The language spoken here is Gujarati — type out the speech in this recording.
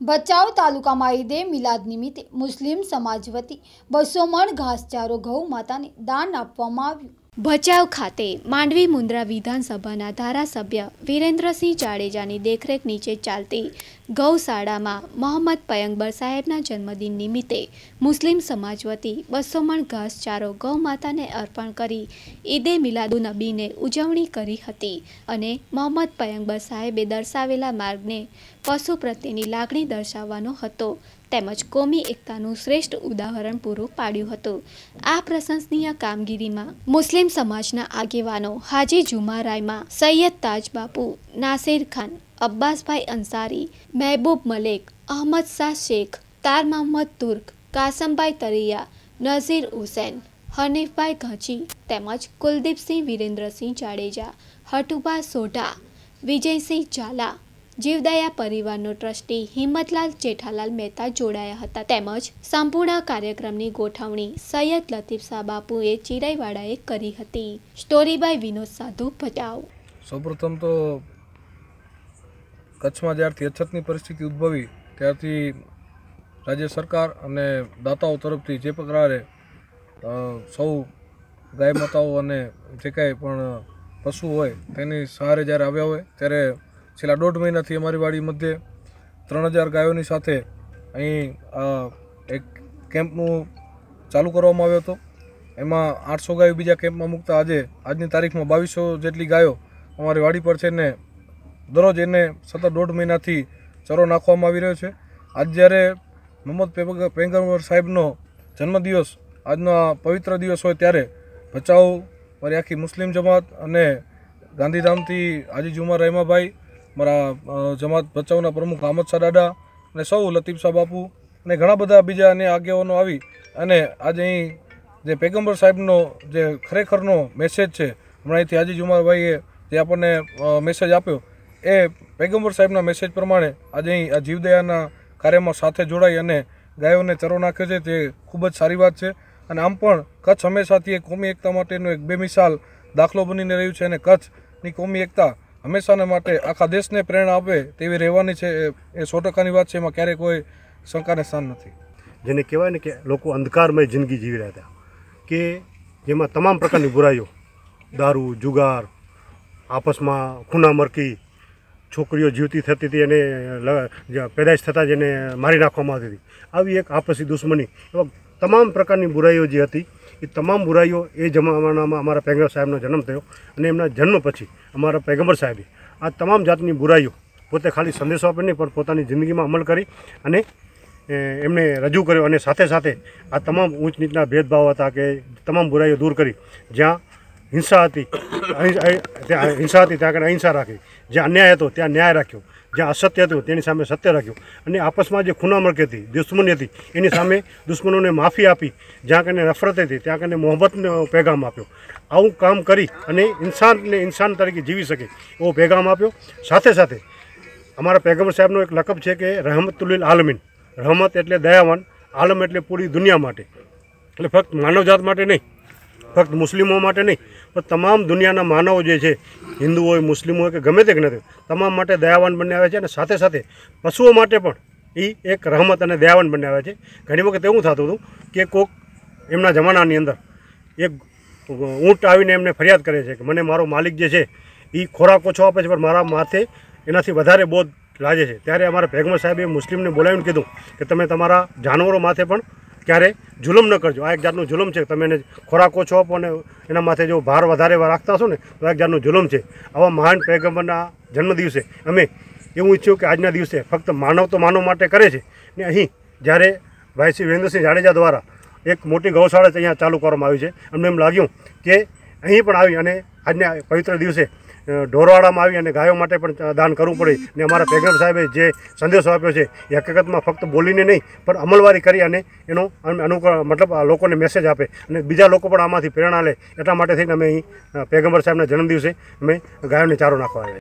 ભચાઉ તાલુકામાં ઈદે મિલાદ નિમિત્તે મુસ્લિમ સમાજ વતી બસો મણ ઘાસચારો ગૌ માતાને દાન આપવામાં આવ્યું. ભચાઉ ખાતે માંડવી મુન્દ્રા વિધાનસભાના ધારાસભ્ય વિરેન્દ્રસિંહ જાડેજાની દેખરેખ નીચે ચાલતી ગૌશાળામાં મોહમ્મદ પયંગબર સાહેબના જન્મદિન નિમિત્તે મુસ્લિમ સમાજ વતી બસો ઘાસચારો ગૌમાતાને અર્પણ કરી ઈદે મિલાદુનબીને ઉજવણી કરી હતી અને મોહમ્મદ પયંગબર સાહેબે દર્શાવેલા માર્ગને પશુ પ્રત્યેની લાગણી દર્શાવવાનો હતો. તેમજ કોમી એકતાનું શ્રેષ્ઠ ઉદાહરણ પૂરું પાડ્યું હતું. આ પ્રશંસનીય કામગીરીમાં મુસ્લિમ સમાજના આગેવાનો હાજી જુમા રાયમા સૈયદ તાજ બાપુ નાસિર ખાન, અબ્બાસભાઈ અંસારી, મહેબૂબ મલેક, અહમદ શાહ શેખ, તાર મહમદ તુર્ક, કાસમભાઈ તરિયા, નઝીર હુસૈન, હનીફભાઈ ઘાંચી તેમજ કુલદીપસિંહ વિરેન્દ્રસિંહ જાડેજા, હટુભા સોઢા, વિજયસિંહ ઝાલા જીવદયા પરિવારનો ટ્રસ્ટી હિંમતલાલ જેઠાલાલ મહેતા જોડાયા હતા. તેમજ સંપૂર્ણ કાર્યક્રમની ગોઠવણી સૈયદ લતીફ શાહ બાપુએ ચિરાઈવાડાએ કરી હતી. સ્ટોરી બાય વિનોદ સાધુ, ભચાઉ. સૌપ્રથમ તો કચ્છમાં જ્યારથી અછતની પરિસ્થિતિ ઉદ્ભવી, ત્યારથી રાજ્ય સરકાર અને દાતાઓ તરફથી જે પ્રકારે સૌ ગાય માતાઓ અને જે કાંઈ પણ પશુ હોય તેની સહારે જ્યારે આવ્યા હોય, ત્યારે છેલ્લા દોઢ મહિનાથી અમારી વાડી મધ્યે ત્રણ હજાર ગાયોની સાથે અહીં એક કેમ્પનું ચાલુ કરવામાં આવ્યો હતો. એમાં આઠસો ગાયો બીજા કેમ્પમાં મૂકતા આજે, આજની તારીખમાં બાવીસો જેટલી ગાયો અમારી વાડી પર છે ને દરરોજ એને સતત દોઢ મહિનાથી ચરો નાખવામાં આવી રહ્યો છે. આજ જ્યારે મોહમ્મદ પેગ- પૈગંબર સાહેબનો જન્મદિવસ, આજનો પવિત્ર દિવસ હોય ત્યારે ભચાઉ મારી આખી મુસ્લિમ જમાત અને ગાંધીધામથી આજી જુમા રહેમાભાઈ મારા જમાત ભચાઉના પ્રમુખ અહમદ શાહ દાદા અને સૌ લતીફ શાહ બાપુ અને ઘણા બધા બીજા અન્ય આગેવાનો આવી અને આજે અહીં જે પેગંબર સાહેબનો જે ખરેખરનો મેસેજ છે, હમણાં અહીંથી આજી જુમારભાઈએ જે આપણને મેસેજ આપ્યો, એ પેગંબર સાહેબના મેસેજ પ્રમાણે આજે અહીં આ જીવદયાના કાર્યમાં સાથે જોડાઈ અને ગાયોને ચરો નાખ્યો છે, તે ખૂબ જ સારી વાત છે. અને આમ પણ કચ્છ હંમેશાથી એક કોમી એકતા માટેનું એક બેમિસાલ દાખલો બનીને રહ્યું છે અને કચ્છની કોમી એકતા હંમેશાને માટે આખા દેશને પ્રેરણા આપે તેવી રહેવાની છે એ- સો ટકાની વાત છે, એમાં ક્યારેય કોઈ શંકાને સ્થાન નથી. જેને કહેવાય ને કે લોકો અંધકારમય જિંદગી જીવી રહ્યા હતા, કે જેમાં તમામ પ્રકારની બુરાઈઓ, દારૂ, જુગાર, આપસમાં ખૂના મરકી છોકરીઓ જીવતી થતી હતી અને પેદાશ થતાં જ એને મારી નાખવામાં આવતી હતી. આવી એક આપસી દુશ્મની, એવા તમામ પ્રકારની બુરાઈઓ જે હતી એ તમામ બુરાઈઓ એ જમાનામાં અમારા પૈગંબર સાહેબનો જન્મ થયો અને એમના જન્મ પછી અમારા પૈગંબર સાહેબે આ તમામ જાતની બુરાઈઓ પોતે ખાલી સંદેશો આપે નહીં, પણ પોતાની જિંદગીમાં અમલ કરી અને એમને રજૂ કર્યો અને સાથે સાથે આ તમામ ઊંચ નીચના ભેદભાવ હતા કે તમામ બુરાઈઓ દૂર કરી. જ્યાં હિંસા હતી હિંસા હતી, ત્યાં આગળ અહિંસા રાખી. જ્યાં અન્યાય હતો, ત્યાં ન્યાય રાખ્યો. જ્યાં અસત્ય હતું, તેની સામે સત્ય રાખ્યું. અને આપસમાં જે ખૂનામળકી હતી દુશ્મની હતી, એની સામે દુશ્મનોને માફી આપી, જ્યાં કને નફરત હતી, ત્યાં કને મોહબ્બતનો પેગામ આપ્યો. આવું કામ કરી અને ઇન્સાનને ઇન્સાન તરીકે જીવી શકે એવો પેગામ આપ્યો. સાથે સાથે અમારા પેગમ્બર સાહેબનો એક લકબ છે કે રહમતુલ્લિલ આલમીન. રહમત એટલે દયાવાન, આલમ એટલે પૂરી દુનિયા માટે. એટલે ફક્ત માનવજાત માટે નહીં ફક્ત મુસ્લિમો માટે નહીં, પણ તમામ દુનિયાના માનવો જે છે હિન્દુ હોય મુસ્લિમ હોય કે ગમે તે કે નથી, તમામ માટે દયાવાન બની આવે છે અને સાથે સાથે પશુઓ માટે પણ એ એક રહમત અને દયાવાન બની આવે છે. ઘણી વખત એવું થતું હતું કે કોક એમના જમાનાની અંદર એક ઊંટ આવીને એમને ફરિયાદ કરે છે કે મને મારો માલિક જે છે એ ખોરાક ઓછો આપે છે, પણ મારા માથે એનાથી વધારે બોધ લાગે છે. ત્યારે અમારા પેગમર સાહેબે મુસ્લિમને બોલાવીને કીધું કે તમે તમારા જાનવરો માથે પણ ક્યારે જુલમ ન કરજો. આ એક જાતનું જુલમ છે. તમે એને ખોરાક ઓછો આપો અને એના માથે જો ભાર વધારે રાખતા હશો ને, તો એક જાતનું જુલમ છે. આવા મહાન પૈગંબરના જન્મદિવસે અમે એવું ઈચ્છ્યું કે આજના દિવસે ફક્ત માનવ તો માનવ માટે કરે છે. ને અહીં જ્યારે ભાઈ શ્રી વિરેન્દ્રસિંહ જાડેજા દ્વારા એક મોટી ગૌશાળા અહીંયા ચાલુ કરવામાં આવી છે, અમને એમ લાગ્યું કે અહીં પણ આવી અને આજના પવિત્ર દિવસે ઢોરવાડામાં આવી અને ગાયો માટે પણ દાન કરવું પડે. ને અમારા પેગમ સાહેબે જે સંદેશો આપ્યો છે, એ હકીકતમાં ફક્ત બોલીને નહીં, પણ અમલવારી કરી અને એનો અનુ- અનુકરણ મતલબ લોકોને મેસેજ આપે. અને બીજા લોકો પણ આમાંથી પ્રેરણા લે. એટલા માટે થઈને અમે અહીં પેગમ્બર સાહેબના જન્મદિવસે અમે ગાયોને ચારો નાખવા આવ્યા